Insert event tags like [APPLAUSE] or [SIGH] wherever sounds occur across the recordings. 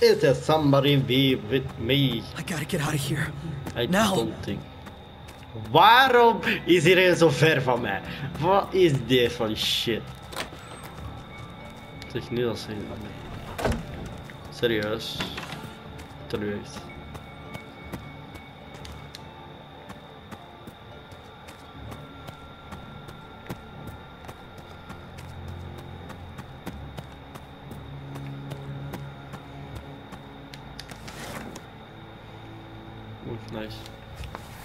Is there somebody be with me? I gotta get out of here. I Now. don't think. Waarom is iedereen zo ver van mij? Wat is dit van shit? Zeg niet als hij. Serieus. Teleurd.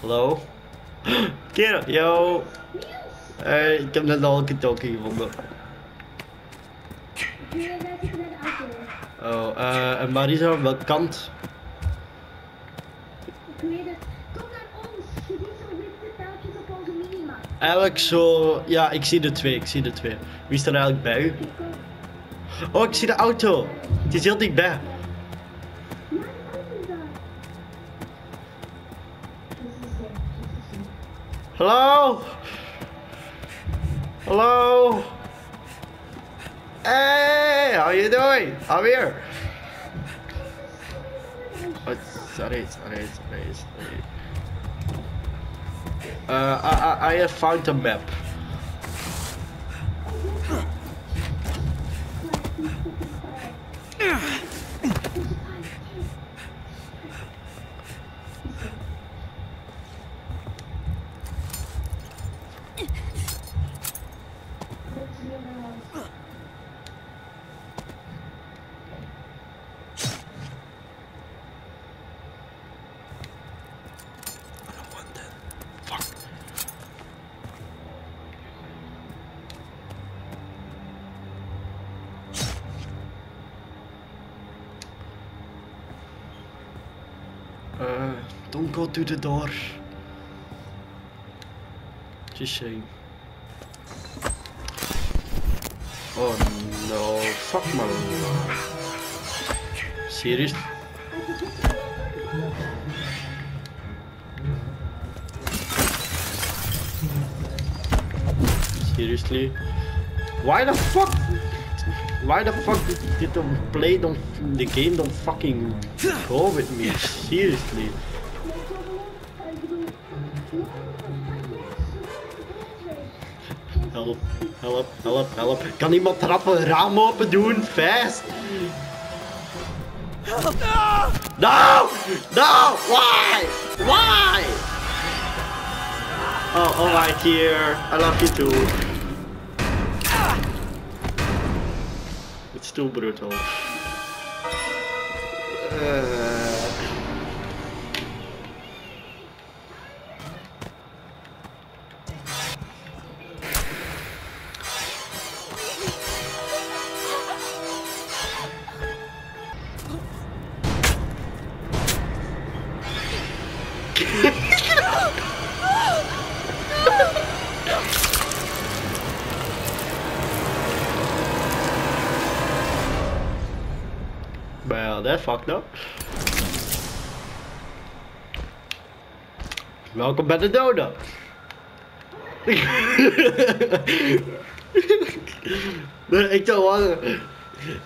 Hallo? Kerel, yo! Hey, ik heb net al een talkie gevonden. Oh, eh, en Marisa, welke kant? Kun je dat... Kom naar ons! Je ziet zo witte pijltjes op onze minimap. Eigenlijk zo, ja, ik zie de twee, ik zie de twee. Wie is er eigenlijk bij u? Oh, ik zie de auto! Het is heel dichtbij. Het. Hallo? Hallo? Hey, how you doing? I'm here. Oh, sorry, sorry, sorry, sorry. Uh, I, I, I have found a map. Fuck. [LAUGHS] go to the door. Just saying. Oh no, fuck my life. Serious? Seriously? Why the fuck? Why the fuck did, did the play don't the game don't fucking go with me? Seriously? Help, help, help. Kan iemand trappen raam open doen? Fast! No! No! Why? Why? Oh, alright here. I love you too. It's too brutal. Uh, well, that fucked up. Welkom bij de donut. [LAUGHS] ik zou wel.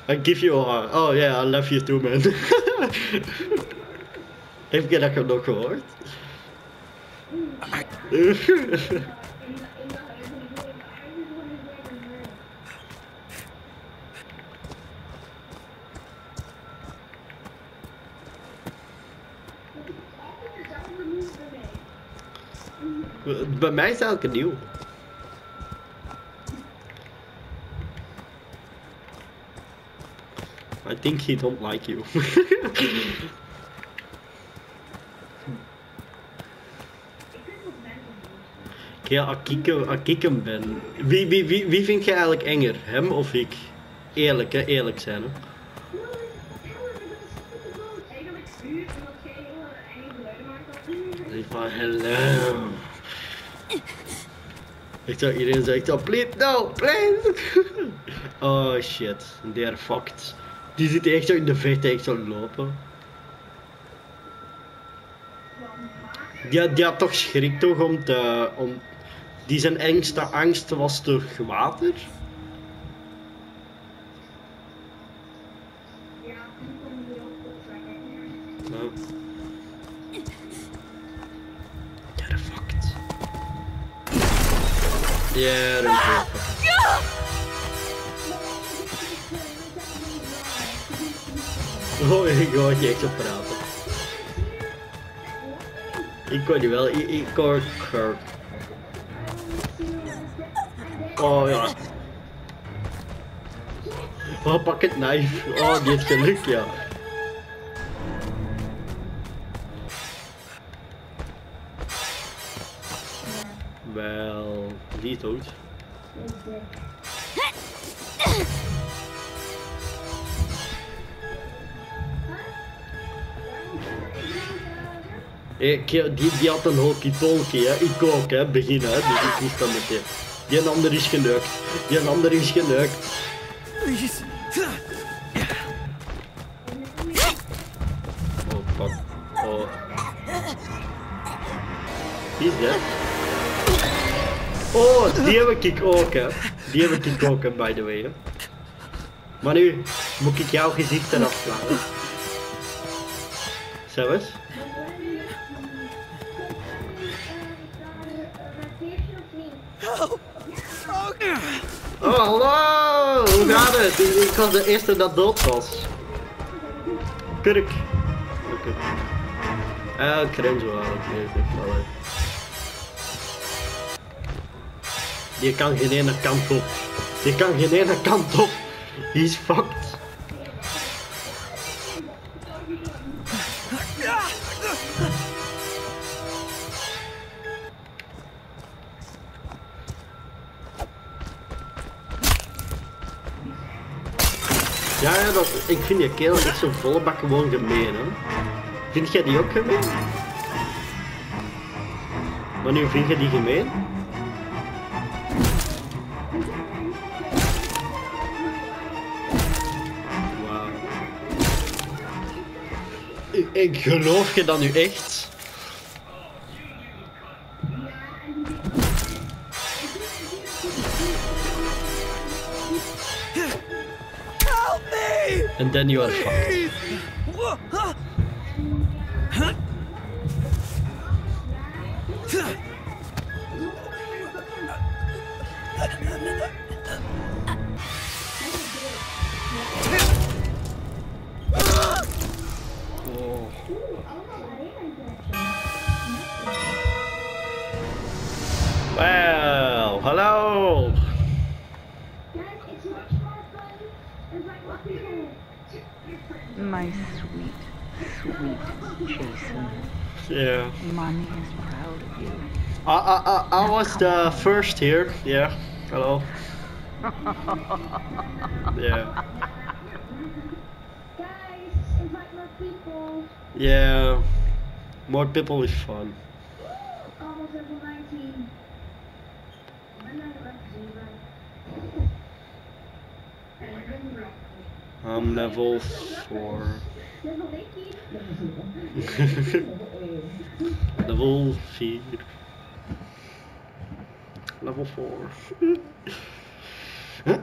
I give you a heart. Oh yeah, I love you too, man. [LAUGHS] Heb je dat nog gehoord? [LAUGHS] Bij mij is het eigenlijk nieuw. I think he don't like you. [LAUGHS] Ja, als ik, als ik hem ben. Wie, wie, wie, wie vind je eigenlijk enger? Hem of ik? Eerlijk, hè? Eerlijk zijn, hè? Hello. Ik zou iedereen zeggen, zo, please, no, please. [LAUGHS] oh shit, they're fucked. Die zit echt zo in de vecht, echt zo lopen. Die, die had toch schrik toch om te... Om, die zijn engste angst was toch water? Ja, dat is wel fucked. Oh, ik hoor je echt op praten. Ik hoor die wel, ik, ik hoor Kurt. Oh ja. Oh, pak het knife. Oh, die heeft geluk, ja. Ik, die, die had een hockey-tolkie, hè. Ik ook, hè. Begin, hè. Dus ik wist dat meteen. Die een ander is gelukt. Die een ander is gelukt. Please. Die heb ik ook, hè. Die heb ik ook, hè, by the way, hè. Maar nu moet ik jouw gezicht eraf slaan. Zelfs? Oh. Oh. Hallo! Hoe gaat het? Ik was de eerste dat dood was. Kurk. Oké. Ah, cringe wel. Die kan geen ene kant op. Die kan geen ene kant op. He's fucked. Ja, dat, ik vind die kerel echt zo volle bak gewoon gemeen, hè. Vind jij die ook gemeen? Wanneer vind je die gemeen? Ik, geloof je dat nu echt? Help me! And then you are fucked. Is proud of you. I, I, I, I was the first here. Yeah. Hello. Yeah. More people. Yeah. More people is fun. Almost level 19. I'm level four. Level [LAUGHS] 18. level vier. Level four. [CLEARS THROAT]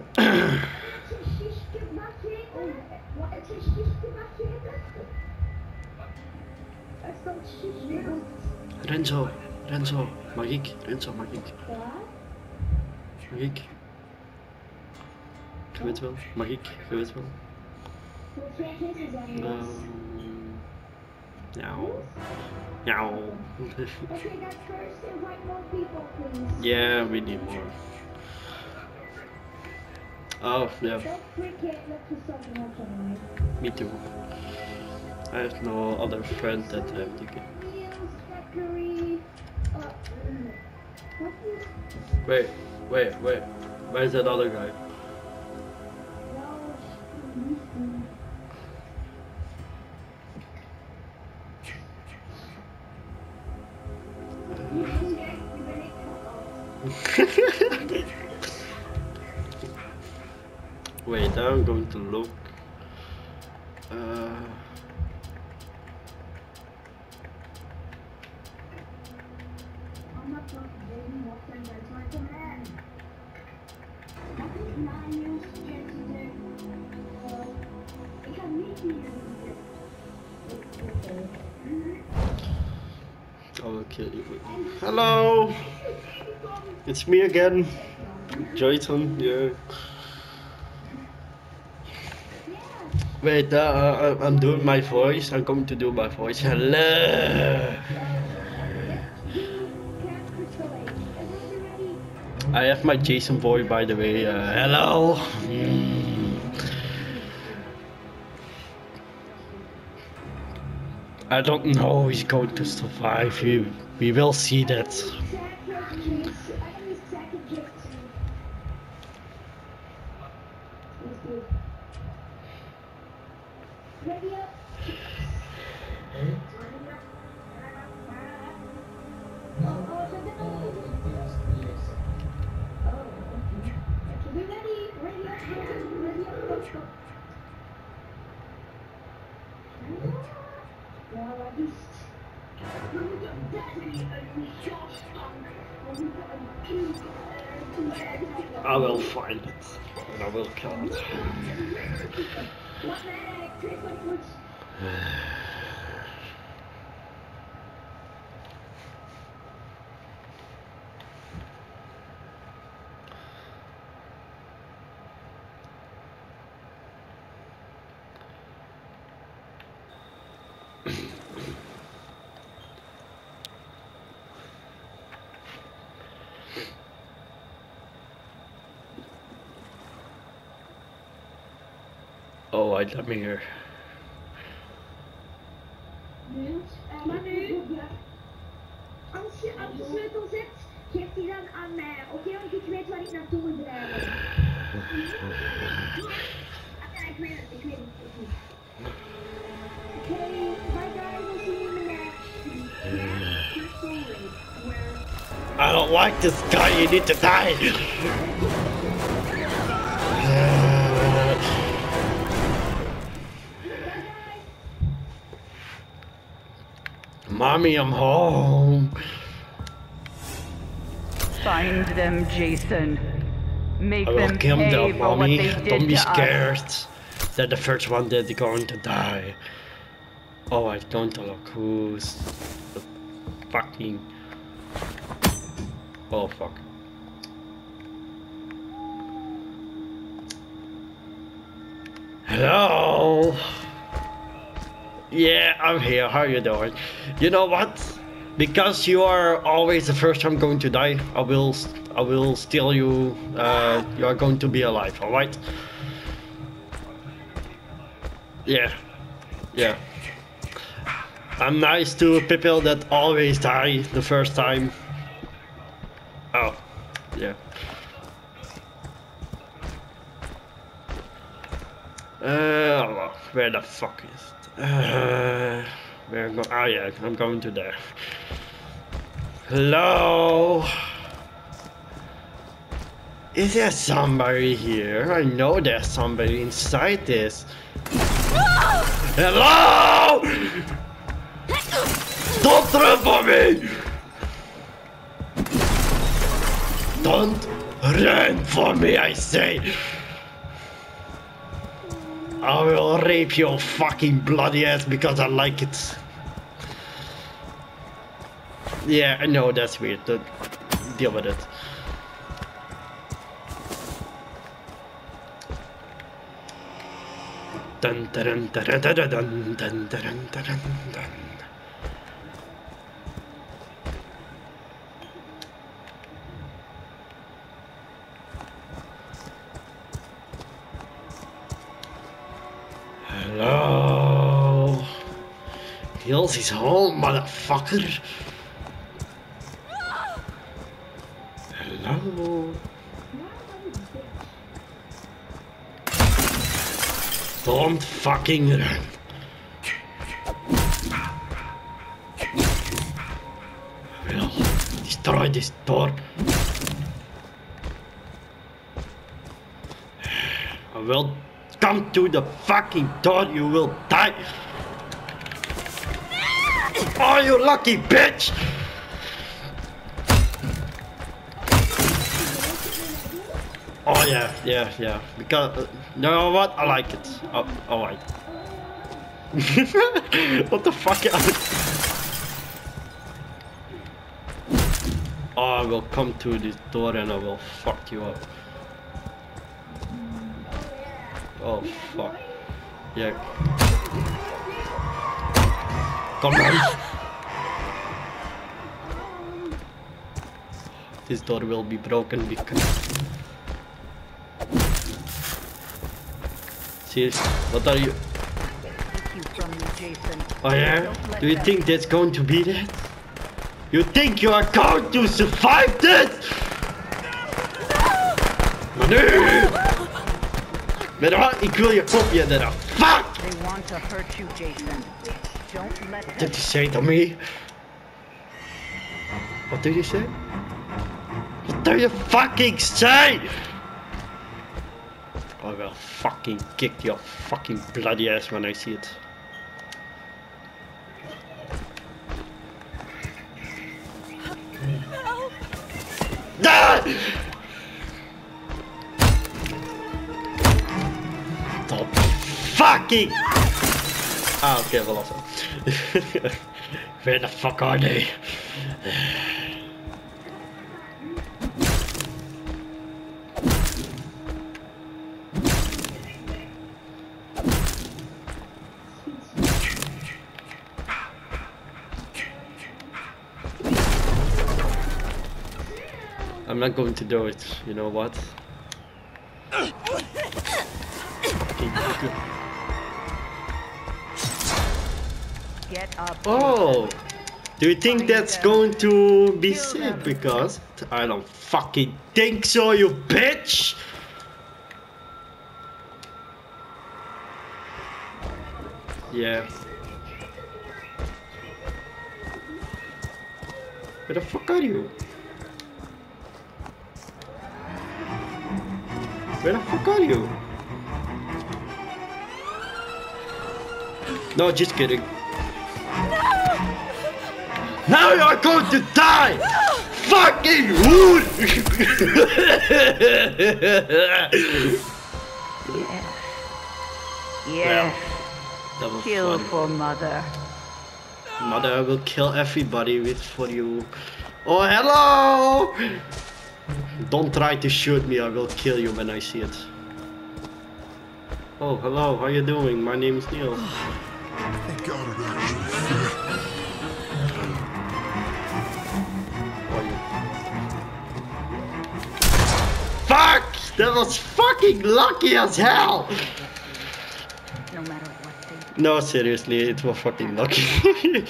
Renzo, Renzo, mag ik? Renzo, mag ik? Mag ik? Je weet wel, mag ik? Je weet wel. More people, please. Yeah, we need more. Oh, yeah, to me too. I have no other friend that I have what is Wait, wait, wait. Where's that other guy? Again. Jason, yeah. Wait, uh, uh, I'm doing my voice. I'm going to do my voice. Hello! I have my Jason voice, by the way. Uh, hello! Mm. I don't know he's going to survive. We, we will see that. Oh, I let me hear. Maar nu, als je aan de sleutel zit, geeft hij dan aan mij, oké? Want ik weet waar ik naartoe moet rijden. Ik weet het, ik weet het. ik weet bye guys, we'll see you in the next. Crystal Lake, where I don't like this guy, you need to die! [LAUGHS] Mommy, I'm home. Find them, Jason. Make I will them kill them, mommy. Don't be to us. scared. They're the first one that they're going to die. Oh, I don't look who's the fucking. Oh fuck. Hello. Yeah, I'm here. How you doing? You know what? Because you are always the first time going to die, I will, I will steal you. Uh, you are going to be alive. All right? Yeah, yeah. I'm nice to people that always die the first time. Oh, yeah. Uh, where the fuck is? Oh yeah, I'm going to there. Hello. Is there somebody here? I know there's somebody inside this. Hello! Don't run for me! Don't run for me, I say! I will rape your fucking bloody ass because I like it. Yeah, I know that's weird. Don't deal with it. Dun dun dun dun dun dun dun dun dun dun Is home, motherfucker. Hello. Don't fucking run. I destroy this door. I will come to the fucking door, you will die. Oh, you lucky bitch! Oh yeah, yeah, yeah. Because uh, you know what? I like it. Oh, all right. [LAUGHS] what the fuck? [LAUGHS] oh, I will come to this door and I will fuck you up. Oh fuck. Yeah. Come on. This door will be broken because. Serious? What are you? Take you from me, Jason. Oh yeah? Do you think that's going to be that? You think you are going to survive this? Nee! Weet je wat? Ik wil je kopje eraf. Fuck! They want to hurt you, Jason. Them. Did you say to me? What did you say? What do you fucking say? I will fucking kick your fucking bloody ass when I see it. Ah! Stop fucking Ah, oké, okay, verlassen. [LAUGHS] Where the fuck are they? I'm not going to do it, you know what? [LAUGHS] Oh! Do you think that's going to be safe? Because I don't fucking think so, you bitch! Yeah. Where the fuck are you? Where the fuck are you? No, just kidding. Now you're going to die! Fucking hood! [LAUGHS] Yes. that was Kill fun. for mother. Mother, I will kill everybody with for you. Oh, hello! Don't try to shoot me, I will kill you when I see it. Oh, hello, how you doing? My name is Neil. Thank God I it actually Fuck! That was fucking lucky as hell! No matter what they No, seriously, it was fucking lucky. [LAUGHS]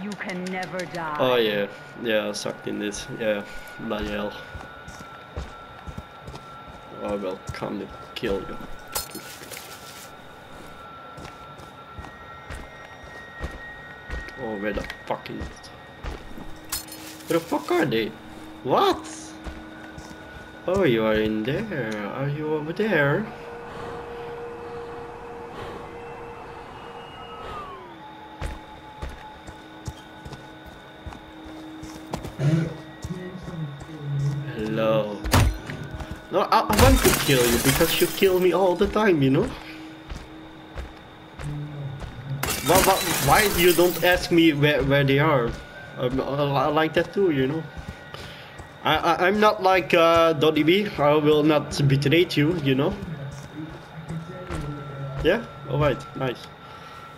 you can never die. oh yeah, yeah, I sucked in this. Yeah, bloody hell. Oh, I will come to kill you. Oh, where the fuck is it? Where the fuck are they? What? Oh, you are in there. Are you over there? Hello. No, I, I want to kill you because you kill me all the time, you know? Why, why, why you don't ask me where, where they are? I'm, I like that too, you know? I, I'm not like uh. I will not betray you, you know? Yeah? Alright, nice.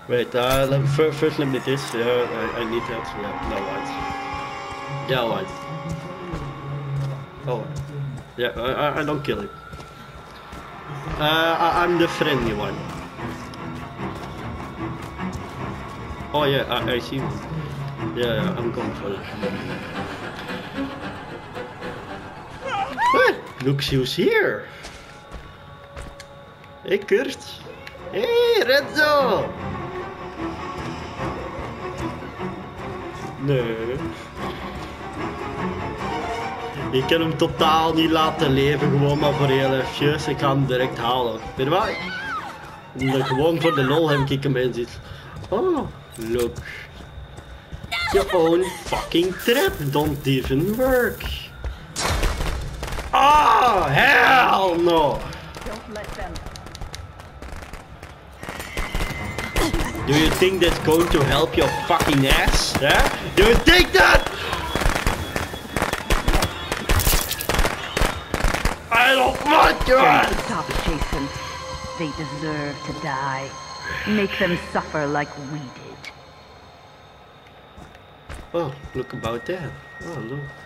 Wait, uh, let, fir- first let me this. Yeah, I, I need that. Yeah, no, right. Yeah, alright. Oh, yeah, I, I- don't kill him. Uh, I, I'm the friendly one. Oh yeah, I, I see. Yeah, yeah, I'm going for it. Look who's here. Hey Kurt. Hey Renzo. Nee. Ik kan hem totaal niet laten leven, gewoon maar voor heel eventjes. Ik ga hem direct halen. Weet je wat? Omdat gewoon voor de lol heb ik hem in zit. Oh, look. Your own fucking trap don't even work. Oh, hell no! Don't let them. Do you think that's going to help your fucking ass? Yeah? Do you think that? I don't want your ass! stop, Jason. They deserve to die. Make them suffer like we did. Oh, look about that. Oh, look.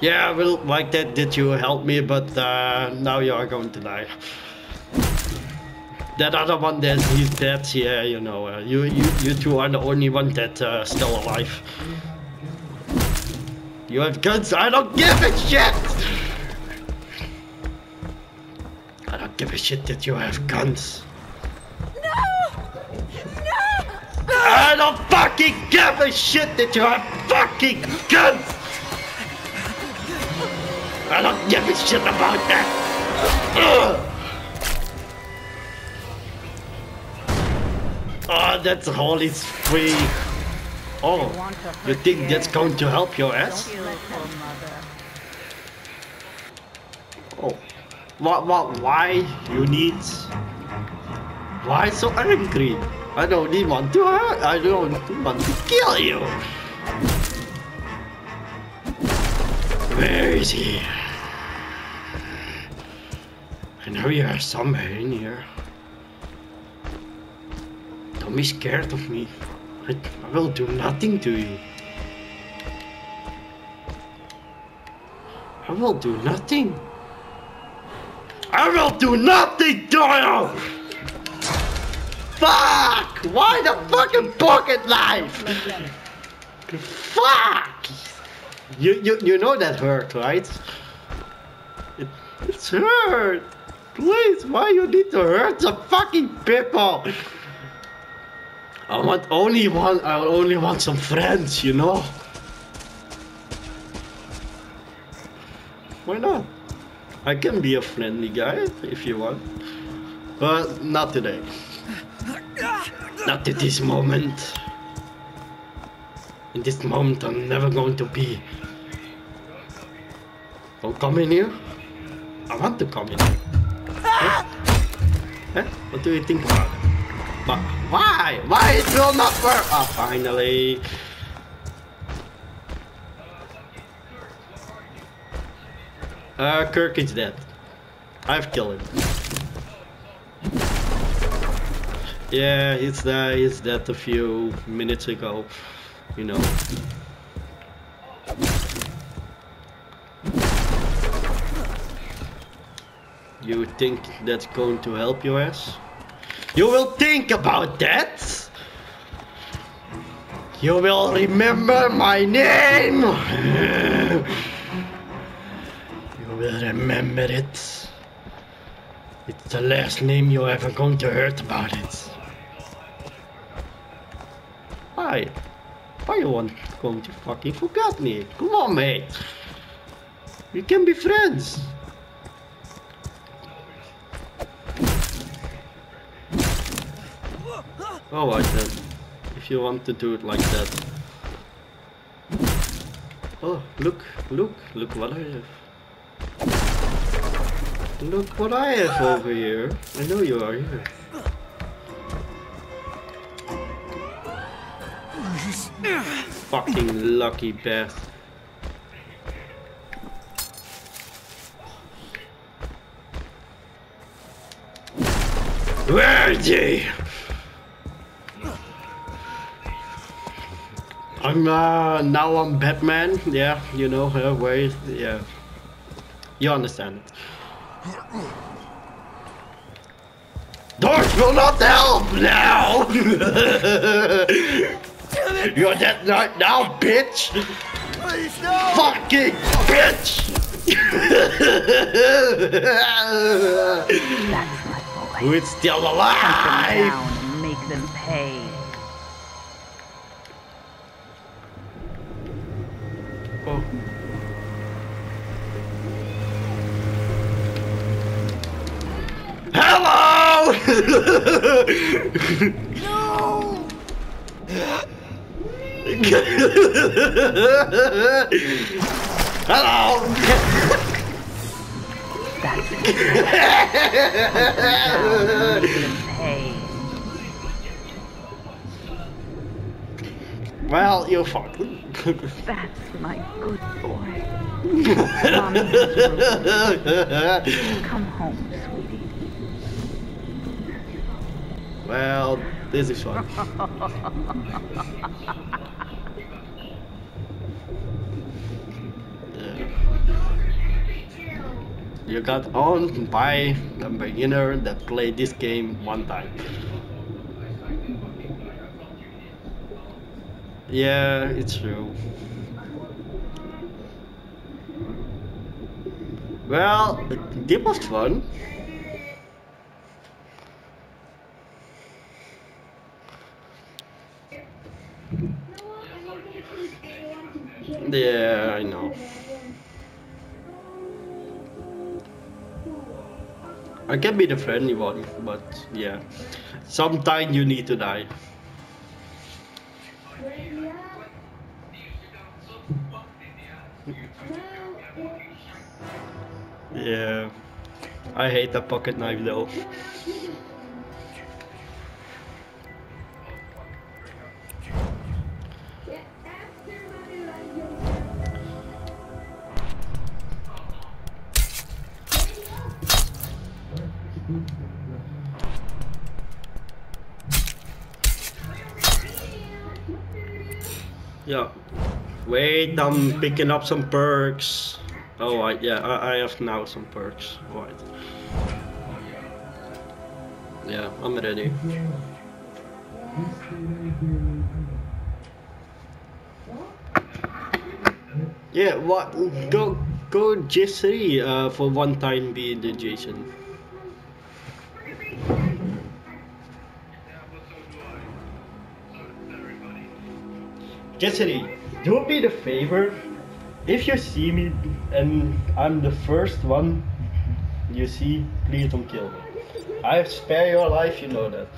Yeah, well, like that did you help me, but uh, now you are going to die. That other one, that he's dead. Yeah, you know, uh, you, you you two are the only one that uh, still alive. You have guns. I don't give a shit. I don't give a shit that you have guns. no I don't fucking give a shit that you have fucking guns! I don't give a shit about that! Ugh. Oh, that's holy free. Oh, you think that's going to help your ass? Don't let them, mother. Oh, what, what, why you need? Why so angry? I don't even want to hurt. I don't want to kill you. Where is he? Know you are somewhere in here. Don't be scared of me. I, I will do nothing to you. I will do nothing. I will do nothing to! Fuck! Why the fucking pocket knife? Fuck! You, you, you know that hurt, right? It, it's hurt! Please, why you need to hurt the fucking people? I want only one, I only want some friends, you know? Why not? I can be a friendly guy if you want. But not today. Not at this moment. In this moment I'm never going to be. Don't come in here. I want to come in here. Huh? Huh? What do you think about it? But why? Why it will not work? Ah, finally. Uh, Kirk is dead. I've killed him. Yeah, he's dead. He's dead a few minutes ago. You know. You think that's going to help your ass? You will think about that. You will remember my name. [LAUGHS] You will remember it. It's the last name you're ever going to hear about it. Why? Why you want going to fucking forget me? Come on, mate. We can be friends. Oh, Alright then. If you want to do it like that. Oh, look, look, look what I have. Look what I have over here. I know you are here. Fucking lucky bastard. Where he? Uh, now I'm Batman. Yeah, you know uh, where. Yeah, you understand it. Doors will not help now. [LAUGHS] You're dead right now, bitch. Please, no! Fucking bitch. That's my boy. Who is still alive? No! Hello! That's Pain. Well, you're fucked. [LAUGHS] That's my good boy. [LAUGHS] Come home, well, this is fun. Yeah. [LAUGHS] You got owned by a beginner that played this game one time. Yeah, it's true. Well, it was fun. Yeah, I know. I can be the friendly one, but yeah. Sometimes you need to die. Yeah. I hate that pocket knife though. Yeah. Wait, I'm picking up some perks. Oh, I, yeah, I, I have now some perks. Right. Yeah, I'm ready. Yeah, what? Go, go J3 uh, for one time being the Jason. J3, do me the favor. If you see me and I'm the first one you see, please don't kill me. I spare your life, you know that.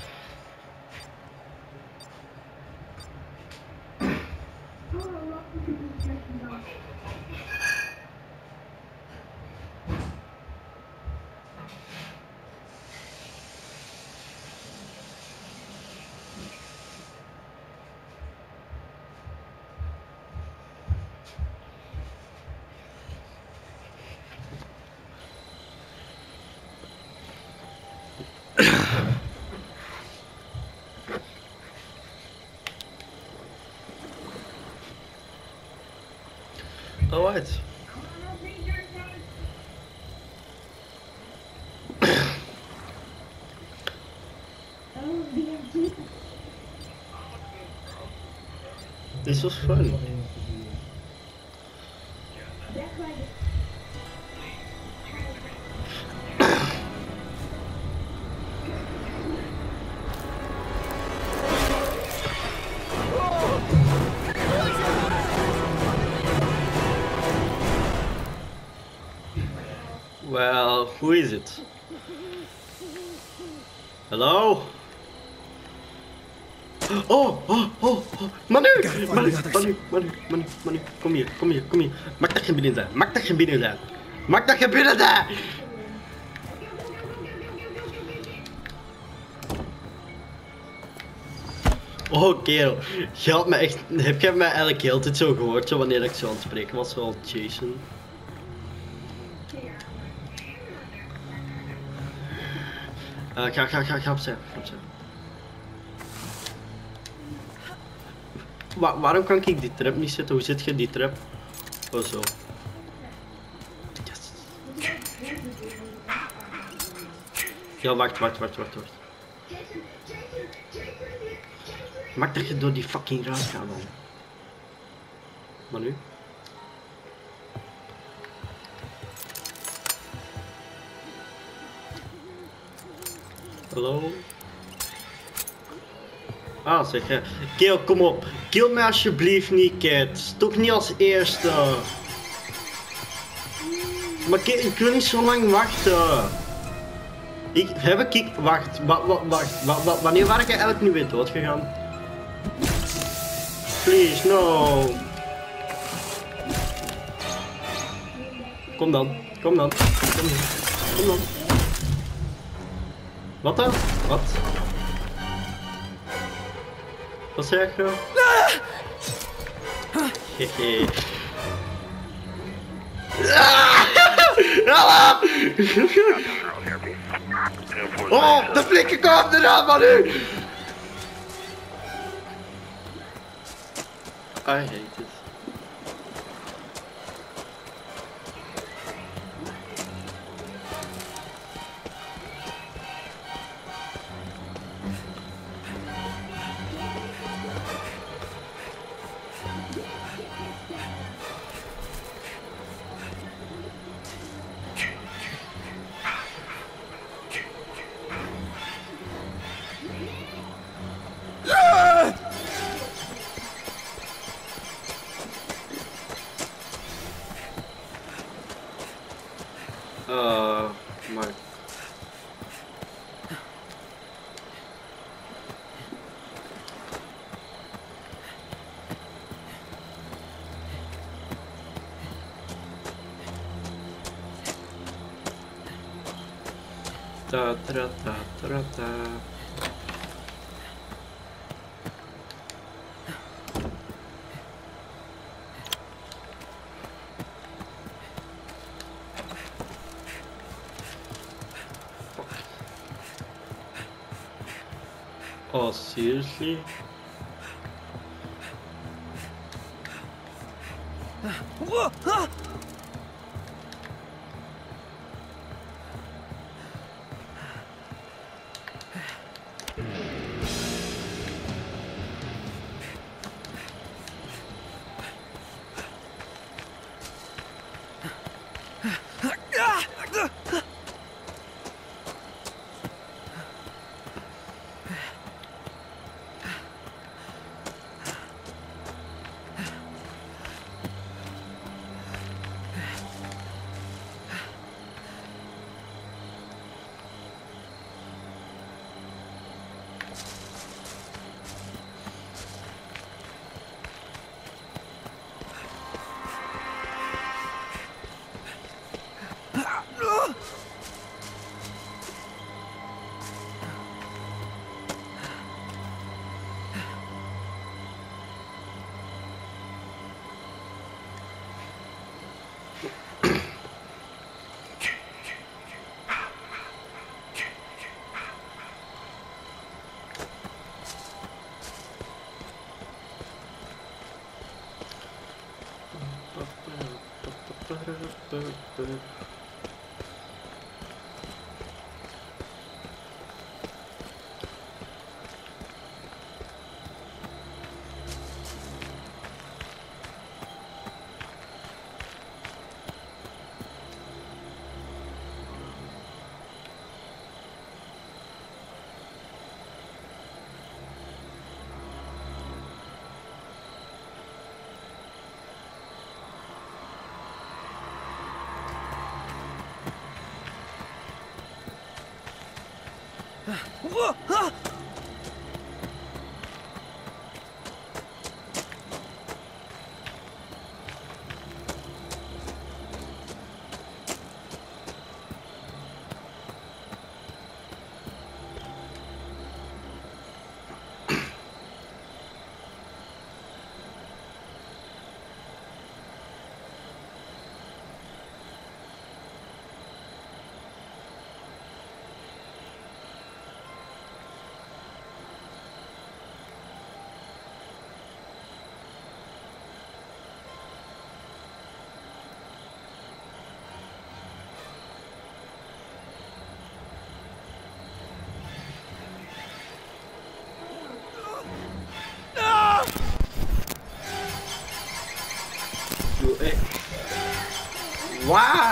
Alright. This was fun. Who is it? Hello? Oh, oh, oh, oh, Manu! Manu. Manu, Manu, Manu, Manu, kom hier, kom hier, kom hier. Maak dat je binnen zijn, maak dat je binnen zijn. Maak dat je binnen zijn! Oh kerel, je had me echt, heb jij mij eigenlijk heel tijd zo gehoord, zo wanneer ik zo aan het spreken was, wel Jason? Eh, ga, ga, ga, ga opzij, ga opzij. Wa waarom kan ik die trap niet zetten? Hoe zet je die trap? Oh zo. Yes. Ja, wacht, wacht, wacht, wacht, wacht. Maak dat je door die fucking raad gaat dan. Maar nu? Hallo? Ah, zeg je. Kill, kom op. Kill me alsjeblieft niet, Cat. Toch niet als eerste. Maar Kit, ik wil niet zo lang wachten. Ik, heb ik... Wacht, wa, wa, wacht. Wa, wa, wanneer waar ik eigenlijk nu weer dood gegaan? Please, no. Kom dan. Kom dan. Kom dan. Kom dan. Wat dan? Wat? Wat zeg je? Hehe. Ah! Oh, de flikker komt eraan van nu! I hate. Ta tra ta tra ta. Oh, seriously? brr brr 我不喝 Why?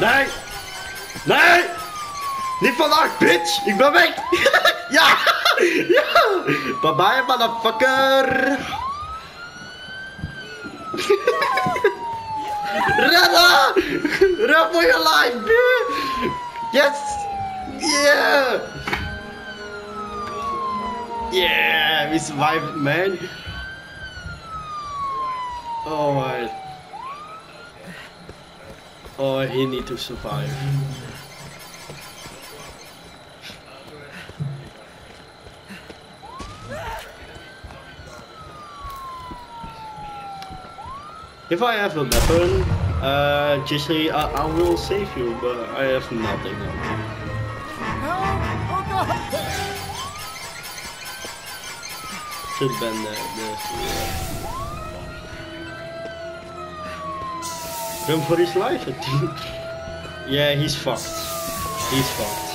Nee! Nee! Niet vandaag, bitch! Ik ben weg! [LAUGHS] ja! Ja! Bye bye, motherfucker! Rennen! Run for your life! Yes! Yeah! Yeah! We survived, man! Oh, he need to survive. If I have a weapon, uh, Jesse, I, I will save you, but I have nothing. Help! Oh god! Should have been there. there. Run for his life, I think. [LAUGHS] yeah, he's fucked. He's fucked.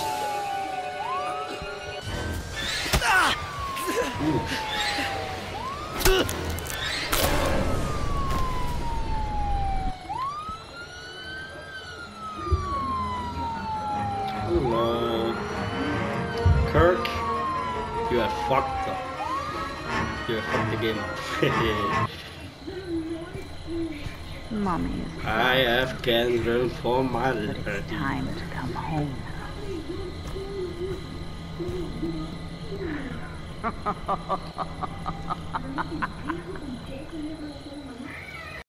Run for my but it's liberty. time to come home now. [LAUGHS]